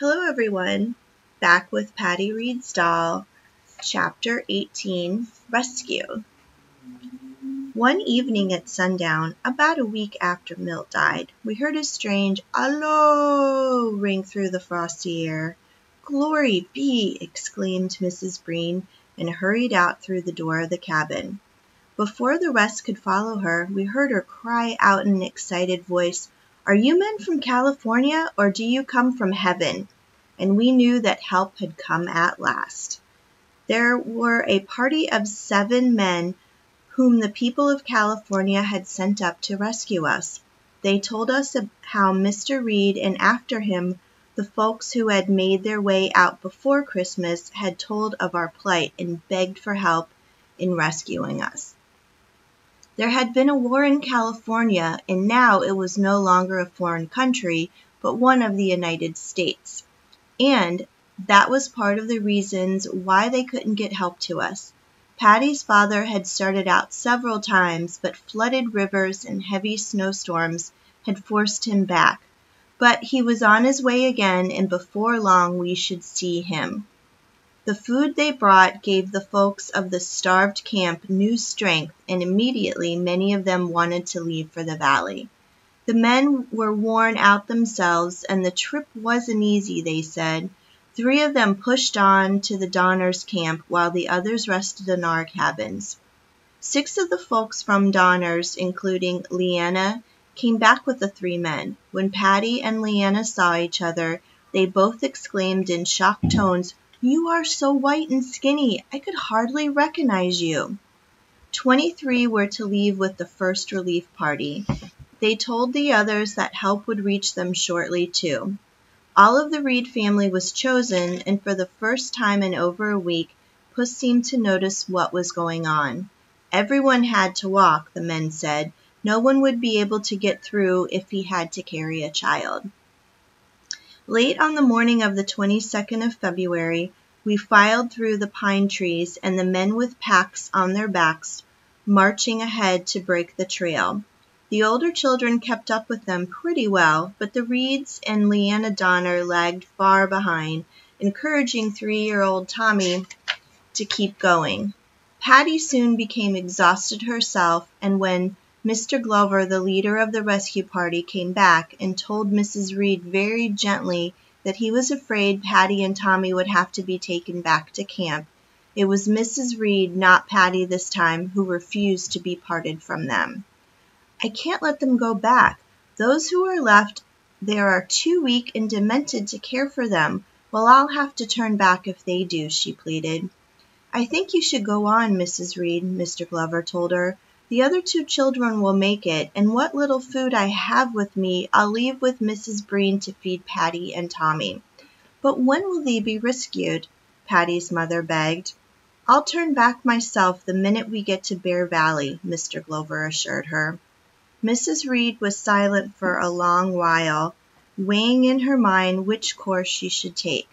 Hello, everyone. Back with Patty Reed's doll, Chapter 18 Rescue. One evening at sundown, about a week after Milt died, we heard a strange "Allo!" ring through the frosty air. "Glory be!" exclaimed Mrs. Breen, and hurried out through the door of the cabin. Before the rest could follow her, we heard her cry out in an excited voice, "Are you men from California, or do you come from heaven?" And we knew that help had come at last. There were a party of seven men whom the people of California had sent up to rescue us. They told us how Mr. Reed and after him the folks who had made their way out before Christmas had told of our plight and begged for help in rescuing us. There had been a war in California, and now it was no longer a foreign country, but one of the United States. And that was part of the reasons why they couldn't get help to us. Patty's father had started out several times, but flooded rivers and heavy snowstorms had forced him back. But he was on his way again, and before long we should see him. The food they brought gave the folks of the starved camp new strength, and immediately many of them wanted to leave for the valley. The men were worn out themselves, and the trip wasn't easy, they said. Three of them pushed on to the Donner's camp while the others rested in our cabins. Six of the folks from Donner's, including Leanna, came back with the three men. When Patty and Leanna saw each other, they both exclaimed in shocked tones, You are so white and skinny, I could hardly recognize you. Twenty-three were to leave with the first relief party. They told the others that help would reach them shortly, too. All of the Reed family was chosen, and for the first time in over a week Puss seemed to notice what was going on. Everyone had to walk, the men said. No one would be able to get through if he had to carry a child. Late on the morning of the 22nd of February, we filed through the pine trees and the men with packs on their backs marching ahead to break the trail. The older children kept up with them pretty well, but the Reeds and Leanna Donner lagged far behind, encouraging three-year-old Tommy to keep going. Patty soon became exhausted herself, and when Mr. Glover, the leader of the rescue party, came back and told Mrs. Reed very gently that he was afraid Patty and Tommy would have to be taken back to camp, it was Mrs. Reed, not Patty this time, who refused to be parted from them. I can't let them go back. Those who are left there are too weak and demented to care for them, Well, I'll have to turn back if they do, she pleaded. I think you should go on, Mrs. Reed, Mr. Glover told her. The other two children will make it, and what little food I have with me I'll leave with Mrs. Breen to feed Patty and Tommy. But when will they be rescued? Patty's mother begged. I'll turn back myself the minute we get to Bear Valley, Mr. Glover assured her. Mrs. Reed was silent for a long while, weighing in her mind which course she should take.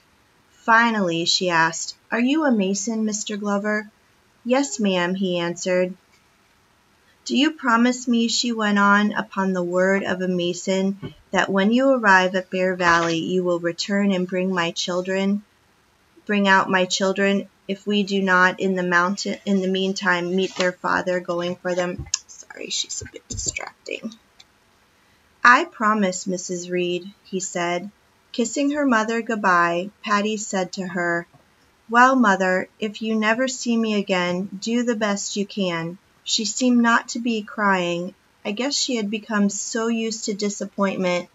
Finally she asked, "Are you a Mason, Mr. Glover?" "Yes, ma'am," he answered. "Do you promise me," she went on, "upon the word of a Mason, that when you arrive at Bear Valley you will return and bring my children bring out my children if we do not in the mountain in the meantime meet their father going for them sorry, she's a bit distracting. I promise, Mrs. Reed, he said. Kissing her mother goodbye, Patty said to her, Well, mother, if you never see me again, do the best you can. She seemed not to be crying. I guess she had become so used to disappointment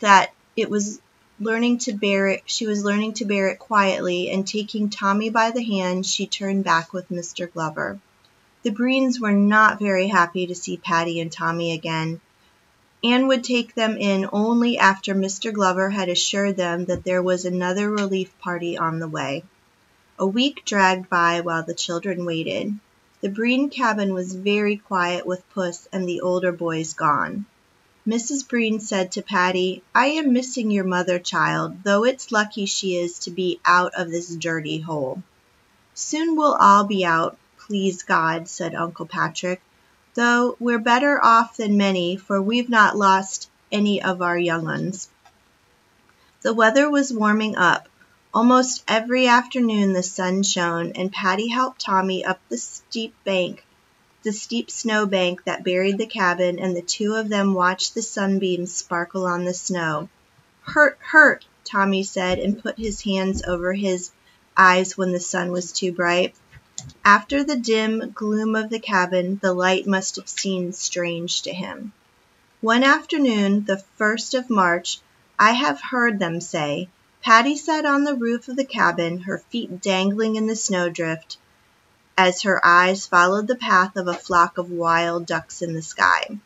that it was learning to bear it she was learning to bear it quietly and taking Tommy by the hand she turned back with Mr. Glover. The Breens were not very happy to see Patty and Tommy again. Anne would take them in only after Mr. Glover had assured them that there was another relief party on the way. A week dragged by while the children waited. The Breen cabin was very quiet with Puss and the older boys gone. Mrs. Breen said to Patty, I am missing your mother, child, though it's lucky she is to be out of this dirty hole. Soon we'll all be out, please God," said Uncle Patrick, "though we're better off than many, for we've not lost any of our young uns." The weather was warming up. Almost every afternoon the sun shone, and Patty helped Tommy up the steep bank, the steep snow bank that buried the cabin, and the two of them watched the sunbeams sparkle on the snow. "Hurt, hurt!" Tommy said, and put his hands over his eyes when the sun was too bright. After the dim gloom of the cabin the light must have seemed strange to him. One afternoon, the first of March, I have heard them say. Patty sat on the roof of the cabin, her feet dangling in the snowdrift, as her eyes followed the path of a flock of wild ducks in the sky.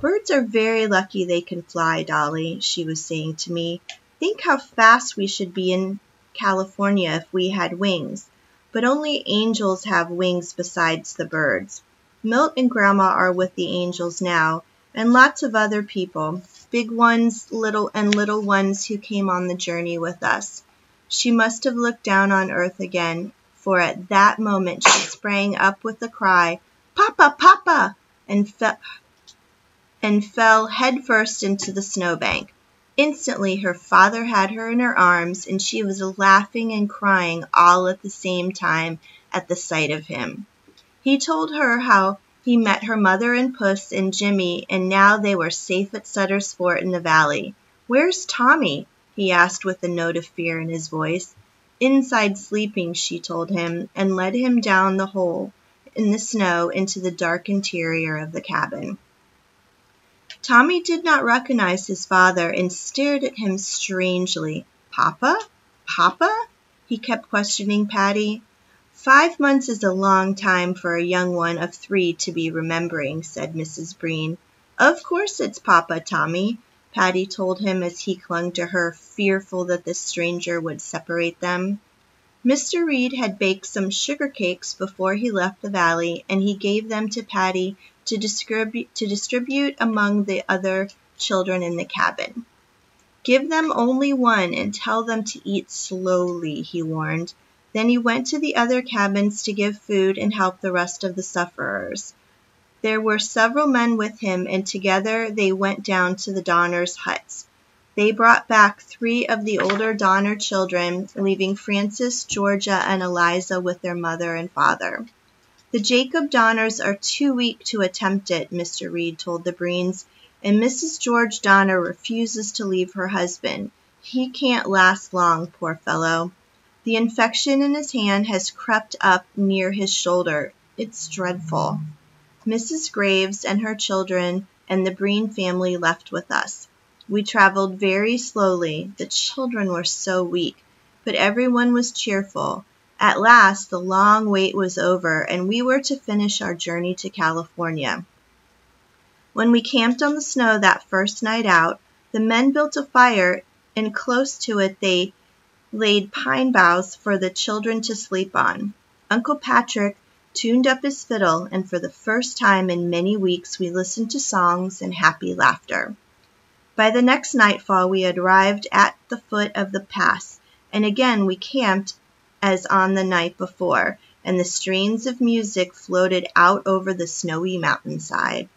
Birds are very lucky they can fly, Dolly, she was saying to me. Think how fast we should be in California if we had wings. But only angels have wings besides the birds. Milt and Grandma are with the angels now, and lots of other people big ones, little and little ones who came on the journey with us. She must have looked down on earth again, for at that moment she sprang up with a cry, Papa, Papa, and, fe- and fell headfirst into the snowbank. Instantly her father had her in her arms, and she was laughing and crying all at the same time at the sight of him. He told her how he met her mother and Puss and Jimmy, and now they were safe at Sutter's Fort in the valley. "Where's Tommy?" he asked with a note of fear in his voice. "Inside sleeping," she told him, and led him down the hole in the snow into the dark interior of the cabin. Tommy did not recognize his father and stared at him strangely. "Papa? Papa?" he kept questioning Patty. "Five months is a long time for a young one of three to be remembering," said Mrs. Breen. "Of course it's papa, Tommy," Patty told him as he clung to her, fearful that this stranger would separate them. Mr. Reed had baked some sugar cakes before he left the valley, and he gave them to Patty to distribute, to distribute among the other children in the cabin. "Give them only one and tell them to eat slowly," he warned. Then he went to the other cabins to give food and help the rest of the sufferers. There were several men with him, and together they went down to the Donners' huts. They brought back three of the older Donner children, leaving Frances, Georgia, and Eliza with their mother and father. The Jacob Donners are too weak to attempt it, Mr. Reed told the Breens, and Mrs. George Donner refuses to leave her husband. He can't last long, poor fellow. The infection in his hand has crept up near his shoulder. It's dreadful. Mrs. Graves and her children and the Breen family left with us. We traveled very slowly. The children were so weak, but everyone was cheerful. At last the long wait was over, and we were to finish our journey to California. When we camped on the snow that first night out, the men built a fire, and close to it they laid pine boughs for the children to sleep on. Uncle Patrick tuned up his fiddle, and for the first time in many weeks we listened to songs and happy laughter. By the next nightfall we had arrived at the foot of the pass, and again we camped as on the night before, and the strains of music floated out over the snowy mountainside.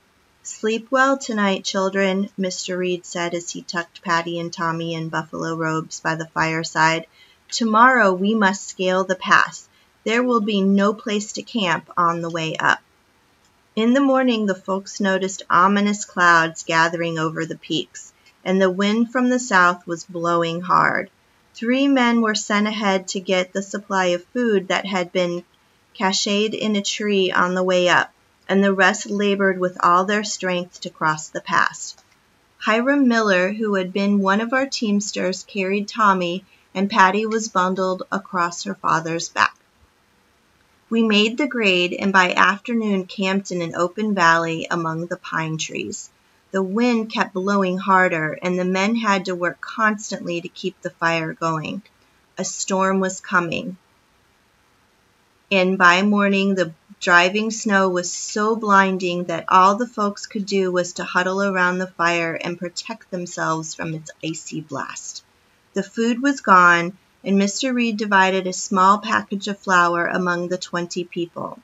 Sleep well tonight, children, Mr. Reed said as he tucked Patty and Tommy in buffalo robes by the fireside. Tomorrow we must scale the pass. There will be no place to camp on the way up. In the morning the folks noticed ominous clouds gathering over the peaks, and the wind from the south was blowing hard. Three men were sent ahead to get the supply of food that had been cached in a tree on the way up and the rest labored with all their strength to cross the pass. Hiram Miller, who had been one of our teamsters, carried Tommy, and Patty was bundled across her father's back. We made the grade and by afternoon camped in an open valley among the pine trees. The wind kept blowing harder, and the men had to work constantly to keep the fire going. A storm was coming, and by morning the driving snow was so blinding that all the folks could do was to huddle around the fire and protect themselves from its icy blast. The food was gone, and Mr. Reed divided a small package of flour among the twenty people.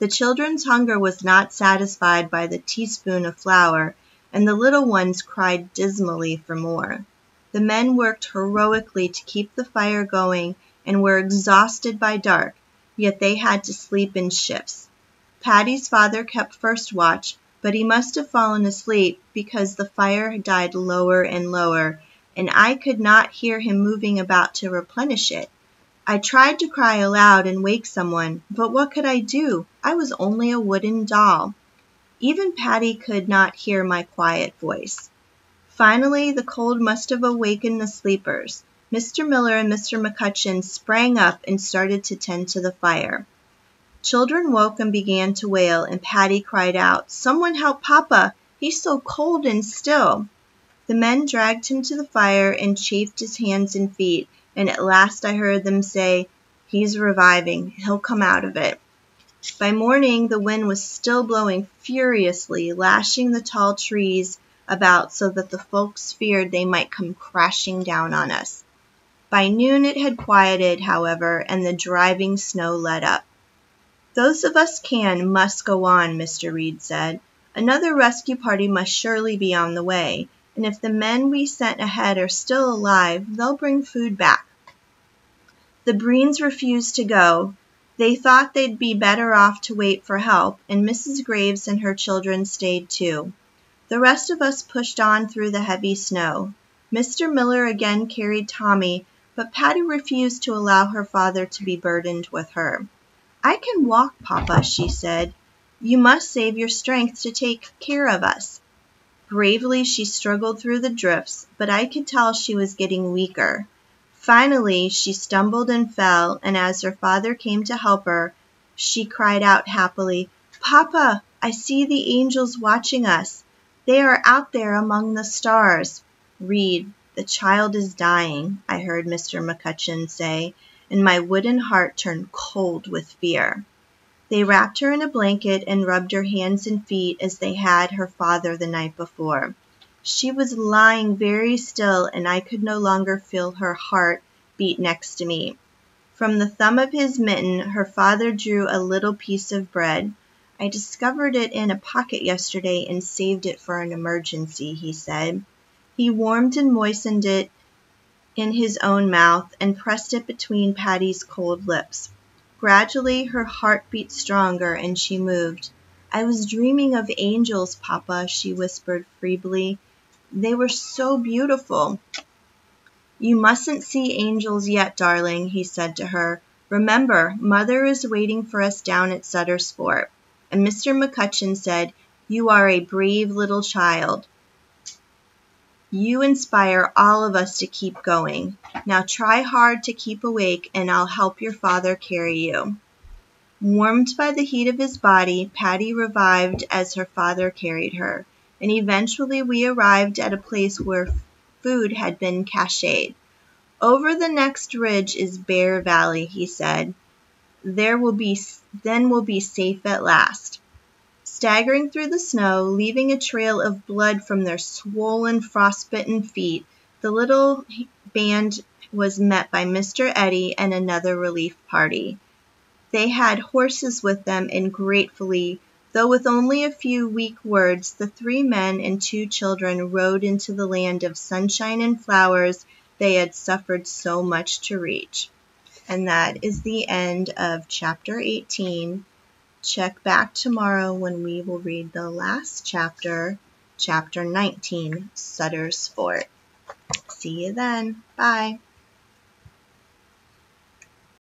The children's hunger was not satisfied by the teaspoon of flour, and the little ones cried dismally for more. The men worked heroically to keep the fire going and were exhausted by dark, yet they had to sleep in shifts. Patty's father kept first watch, but he must have fallen asleep because the fire died lower and lower, and I could not hear him moving about to replenish it. I tried to cry aloud and wake someone, but what could I do? I was only a wooden doll. Even Patty could not hear my quiet voice. Finally the cold must have awakened the sleepers. Mr. Miller and Mr. McCutcheon sprang up and started to tend to the fire. Children woke and began to wail, and Patty cried out, Someone help Papa! He's so cold and still. The men dragged him to the fire and chafed his hands and feet, and at last I heard them say, He's reviving. He'll come out of it. By morning the wind was still blowing furiously, lashing the tall trees about so that the folks feared they might come crashing down on us. By noon it had quieted, however, and the driving snow let up. Those of us can must go on, Mr. Reed said. Another rescue party must surely be on the way, and if the men we sent ahead are still alive, they'll bring food back. The Breens refused to go. They thought they'd be better off to wait for help, and Mrs. Graves and her children stayed too. The rest of us pushed on through the heavy snow. Mr. Miller again carried Tommy, but Patty refused to allow her father to be burdened with her. I can walk, Papa, she said. You must save your strength to take care of us. Bravely she struggled through the drifts, but I could tell she was getting weaker. Finally she stumbled and fell, and as her father came to help her, she cried out happily, Papa, I see the angels watching us. They are out there among the stars. Reed, the child is dying, I heard Mr. McCutcheon say, and my wooden heart turned cold with fear. They wrapped her in a blanket and rubbed her hands and feet as they had her father the night before. She was lying very still, and I could no longer feel her heart beat next to me. From the thumb of his mitten her father drew a little piece of bread. I discovered it in a pocket yesterday and saved it for an emergency, he said. He warmed and moistened it in his own mouth and pressed it between Patty's cold lips. Gradually her heart beat stronger and she moved. I was dreaming of angels, Papa, she whispered feebly. They were so beautiful. You mustn't see angels yet, darling, he said to her. Remember, Mother is waiting for us down at Sutter's Fort. And Mr. McCutcheon said, You are a brave little child. You inspire all of us to keep going. Now try hard to keep awake and I'll help your father carry you. Warmed by the heat of his body, Patty revived as her father carried her, and eventually we arrived at a place where food had been cached. Over the next ridge is Bear Valley, he said. There will be then we'll be safe at last. Staggering through the snow, leaving a trail of blood from their swollen, frostbitten feet, the little band was met by Mr. Eddy and another relief party. They had horses with them, and gratefully, though with only a few weak words, the three men and two children rode into the land of sunshine and flowers they had suffered so much to reach. And that is the end of chapter 18 Check back tomorrow when we will read the last chapter, chapter 19, Sutter's Fort. See you then. Bye.